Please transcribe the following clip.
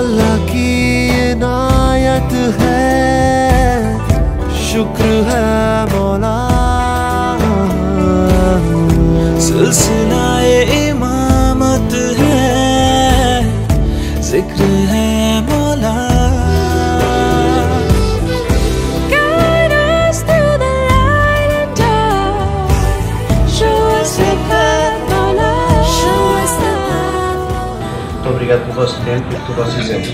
अल्लाह की नायत है शुक्र है मौला सिलसिला इमामत है ज़िक्र है मौला muito obrigado pelo vosso tempo e pelo vosso exemplo.